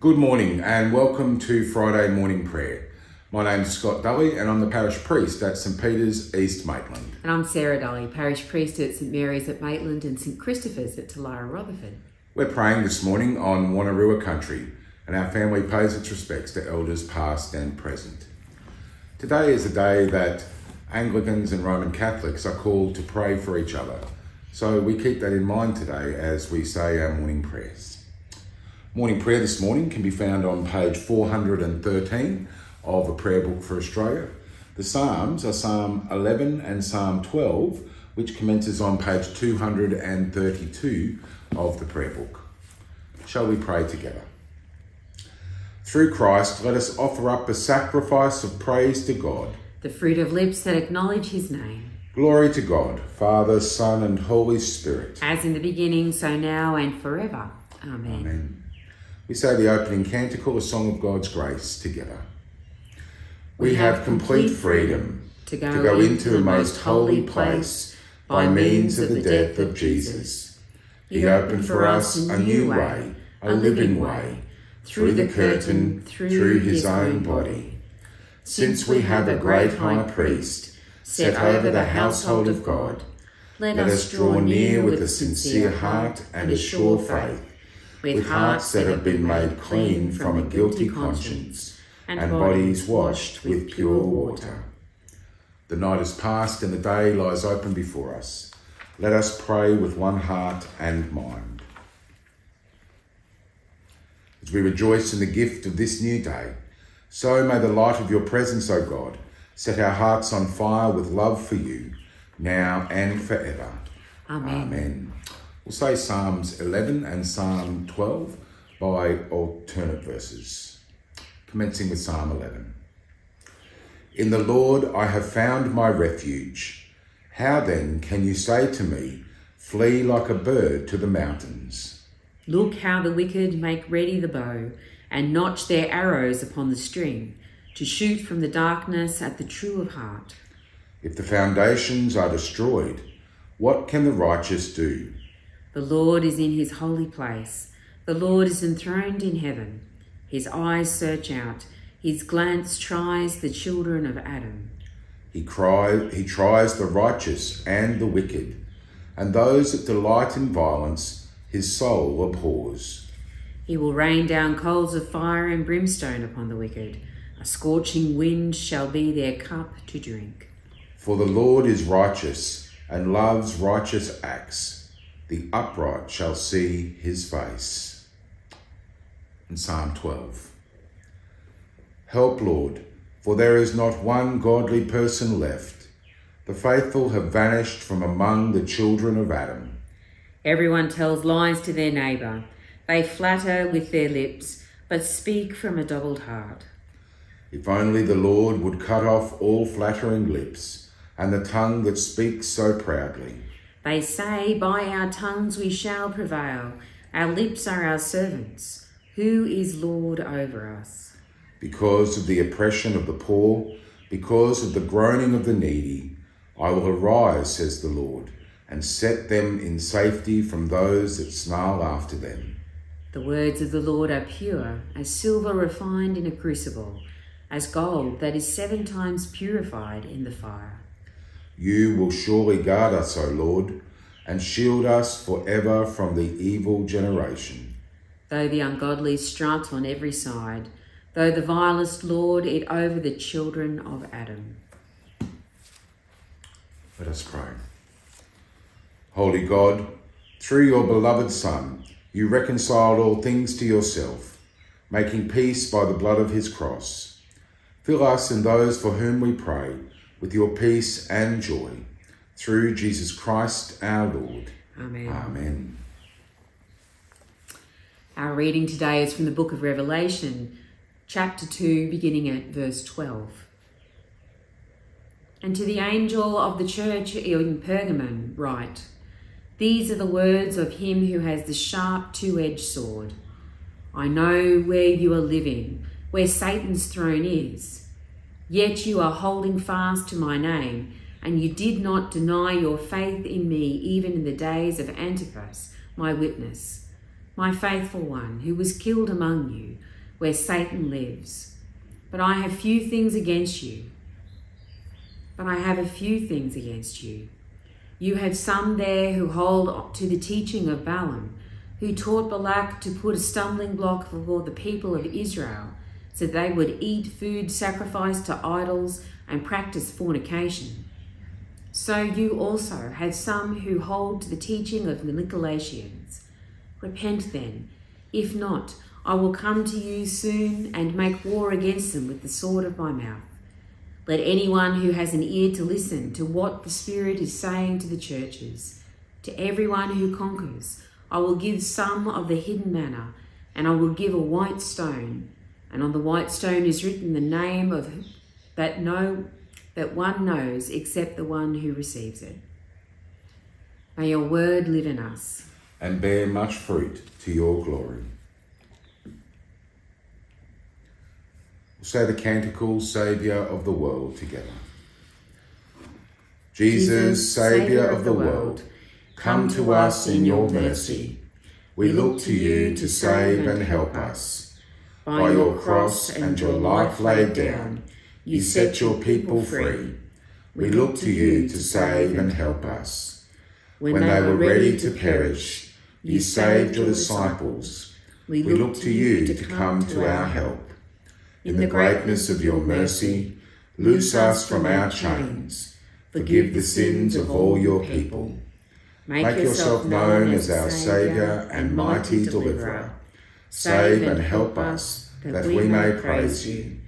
Good morning and welcome to Friday morning prayer. My name is Scott Dulley and I'm the parish priest at St Peter's, East Maitland. And I'm Sarah Dulley, parish priest at St Mary's at Maitland and St Christopher's at Telarah Rutherford. We're praying this morning on Wonnarua country and our family pays its respects to elders past and present. Today is a day that Anglicans and Roman Catholics are called to pray for each other. So we keep that in mind today as we say our morning prayers. Morning prayer this morning can be found on page 413 of a prayer book for Australia. The Psalms are Psalm 11 and Psalm 12, which commences on page 232 of the prayer book. Shall we pray together? Through Christ, let us offer up a sacrifice of praise to God, the fruit of lips that acknowledge his name. Glory to God, Father, Son, and Holy Spirit. As in the beginning, so now and forever. Amen. Amen. We say the opening canticle, a song of God's grace, together. We have complete freedom to go, to go into the most holy place by means of the death of Jesus. He opened for us a new way, a living way, through the curtain, through his own body. Since we have a great high priest set over the household of God, let us draw near with a sincere heart and a sure faith with hearts that have been made clean from a guilty conscience, and bodies washed with pure water. The night is past and the day lies open before us. Let us pray with one heart and mind. As we rejoice in the gift of this new day, so may the light of your presence, O God, set our hearts on fire with love for you, now and forever. Amen. Amen. We'll say Psalms 11 and Psalm 12 by alternate verses, commencing with Psalm 11. In the Lord I have found my refuge. How then can you say to me, Flee like a bird to the mountains? Look how the wicked make ready the bow and notch their arrows upon the string to shoot from the darkness at the true of heart. If the foundations are destroyed, what can the righteous do? The Lord is in his holy place. The Lord is enthroned in heaven. His eyes search out. His glance tries the children of Adam. He, cry, he tries the righteous and the wicked, and those that delight in violence, his soul abhors. He will rain down coals of fire and brimstone upon the wicked. A scorching wind shall be their cup to drink. For the Lord is righteous and loves righteous acts the upright shall see his face. In Psalm 12. Help, Lord, for there is not one godly person left. The faithful have vanished from among the children of Adam. Everyone tells lies to their neighbour. They flatter with their lips, but speak from a doubled heart. If only the Lord would cut off all flattering lips and the tongue that speaks so proudly. They say, By our tongues we shall prevail. Our lips are our servants. Who is Lord over us? Because of the oppression of the poor, because of the groaning of the needy, I will arise, says the Lord, and set them in safety from those that snarl after them. The words of the Lord are pure, as silver refined in a crucible, as gold that is seven times purified in the fire. You will surely guard us, O Lord, and shield us forever from the evil generation. Though the ungodly strut on every side, though the vilest lord it over the children of Adam. Let us pray. Holy God, through your beloved Son, you reconciled all things to yourself, making peace by the blood of his cross. Fill us and those for whom we pray with your peace and joy. Through Jesus Christ our Lord. Amen. Amen. Our reading today is from the book of Revelation, chapter 2, beginning at verse 12. And to the angel of the church in Pergamon, write These are the words of him who has the sharp two edged sword. I know where you are living, where Satan's throne is Yet you are holding fast to my name, and you did not deny your faith in me even in the days of Antipas, my witness, my faithful one, who was killed among you, where Satan lives. But I have few things against you. But I have a few things against you. You have some there who hold to the teaching of Balaam, who taught Balak to put a stumbling block before the people of Israel, so they would eat food sacrificed to idols and practice fornication. So you also have some who hold to the teaching of the Nicolaitans. Repent then, if not, I will come to you soon and make war against them with the sword of my mouth. Let anyone who has an ear to listen to what the Spirit is saying to the churches. To everyone who conquers, I will give some of the hidden manna, and I will give a white stone, and on the white stone is written the name of that no that one knows except the one who receives it. May your word live in us and bear much fruit to your glory. say the canticle, Saviour of the world, together. Jesus, Saviour of the world, come to us in your mercy. We look to you to save and help us. By your cross and your life laid down, you set your people free. We look to you to save and help us. When they were ready to perish, you saved your disciples. We look to you to come to our help. In the greatness of your mercy, loose us from our chains. Forgive the sins of all your people. Make yourself known as our Saviour and mighty Deliverer. Save and help us that we may praise you.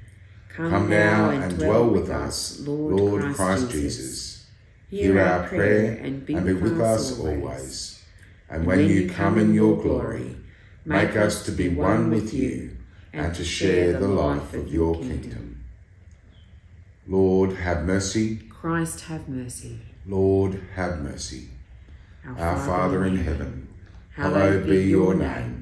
Come now and dwell with us, Lord Christ Jesus. Hear our prayer and be with us always. And when you come in your glory, make us to be one with you and to share the life of your kingdom. Lord, have mercy. Christ, have mercy. Lord, have mercy. Our, Our Father in heaven, hallowed be your name.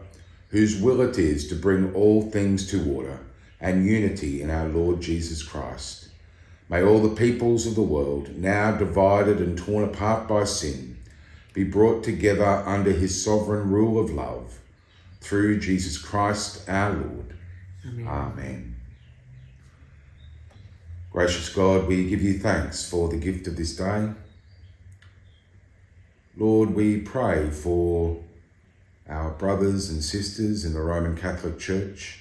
whose will it is to bring all things to order and unity in our Lord Jesus Christ, may all the peoples of the world, now divided and torn apart by sin, be brought together under his sovereign rule of love, through Jesus Christ our Lord. Amen. Amen. Gracious God, we give you thanks for the gift of this day. Lord, we pray for our brothers and sisters in the Roman Catholic Church.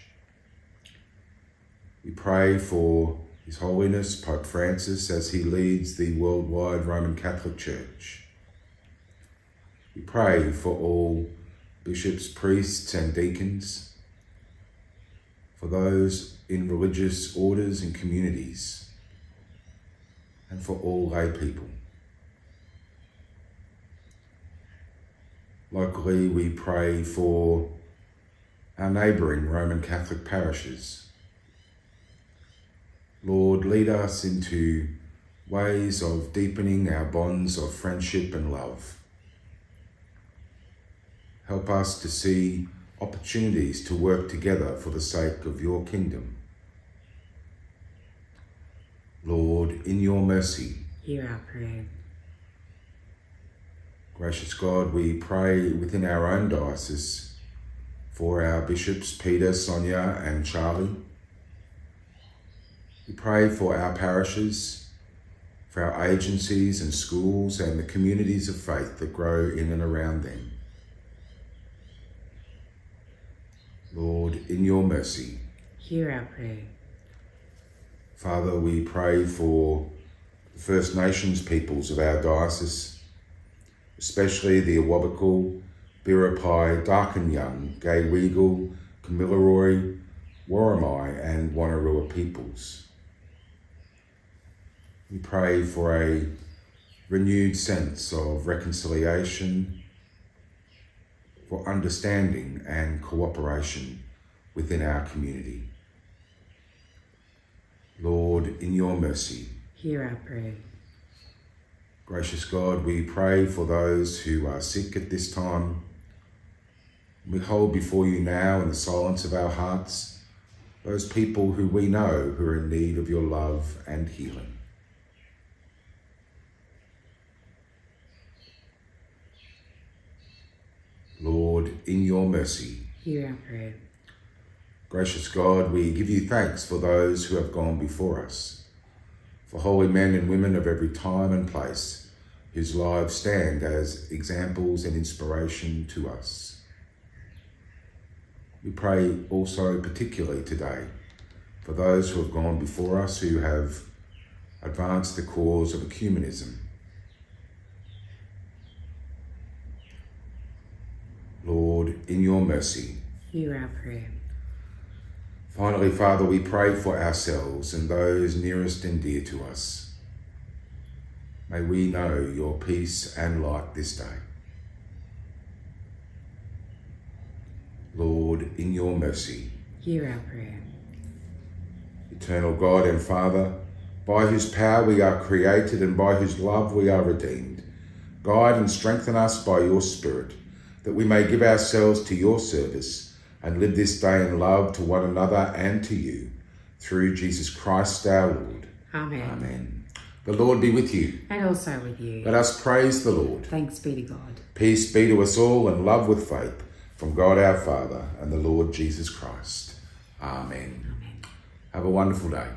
We pray for His Holiness Pope Francis as he leads the worldwide Roman Catholic Church. We pray for all bishops, priests, and deacons, for those in religious orders and communities and for all lay people. Locally, we pray for our neighbouring Roman Catholic parishes. Lord, lead us into ways of deepening our bonds of friendship and love. Help us to see opportunities to work together for the sake of your kingdom. Lord, in your mercy, hear our prayer. Gracious God, we pray within our own diocese for our bishops, Peter, Sonia, and Charlie. We pray for our parishes, for our agencies and schools, and the communities of faith that grow in and around them. Lord, in your mercy, hear our prayer. Father, we pray for the First Nations peoples of our diocese, especially the Awabakal, Biripi, Darkinjung, Geawegal, Kamilaroi, Worimi and Wonnarua peoples. We pray for a renewed sense of reconciliation, for understanding and cooperation within our community. Lord, in your mercy, hear our prayer. Gracious God, we pray for those who are sick at this time. We hold before you now in the silence of our hearts those people who we know who are in need of your love and healing. Lord, in your mercy, hear our prayer. Gracious God, we give you thanks for those who have gone before us, for holy men and women of every time and place whose lives stand as examples and inspiration to us. We pray also particularly today for those who have gone before us who have advanced the cause of ecumenism. Lord, in your mercy, hear our prayer. Finally, Father, we pray for ourselves and those nearest and dear to us. May we know your peace and light this day. Lord, in your mercy, hear our prayer. Eternal God and Father, by whose power we are created and by whose love we are redeemed, guide and strengthen us by your Spirit, that we may give ourselves to your service and live this day in love to one another and to you, through Jesus Christ our Lord. Amen. Amen. The Lord be with you. And also with you. Let us praise the Lord. Thanks be to God. Peace be to us all and love with faith from God our Father and the Lord Jesus Christ. Amen. Amen. Have a wonderful day.